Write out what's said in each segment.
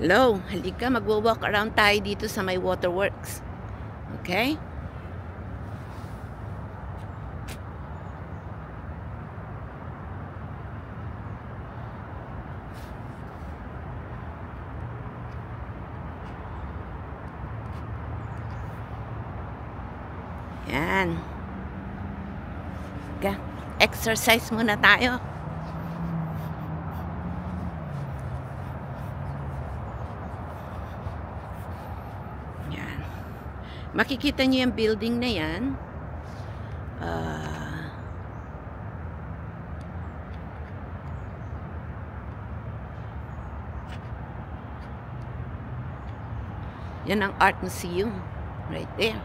Hello, halika, magwo-walk around tayo dito sa may waterworks. Okay? Yan. Exercise muna tayo. Yan. Makikita niyo yung building na yan. Ah... yan ang art museum. Right there.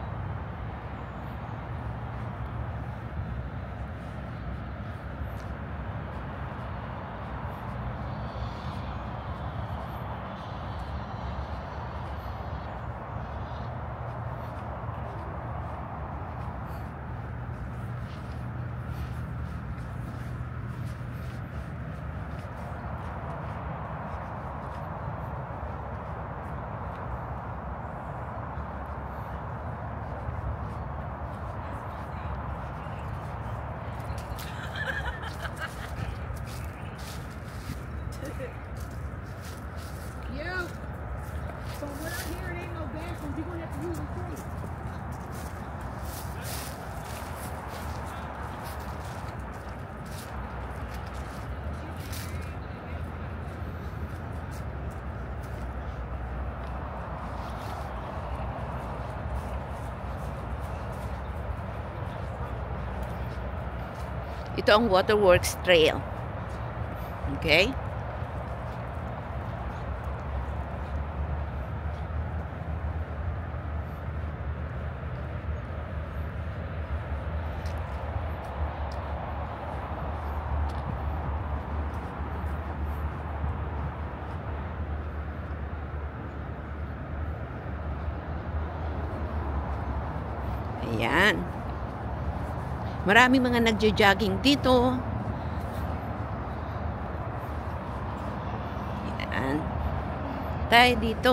Yeah. So what I hear it ain't no bathrooms. You're gonna have to use the toilet. Ito ang Waterworks Trail. Okay? Ayan. Maraming mga nagjo-jogging dito. Yan. Tayo dito.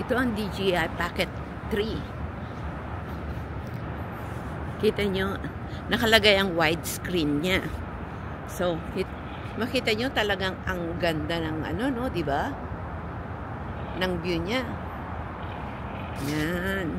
Ito ang DJI Packet 3. Kita nyo, nakalagay ang widescreen niya. So, hit, makita nyo talagang ang ganda ng ano, no, di ba? Ng view niya. Yan.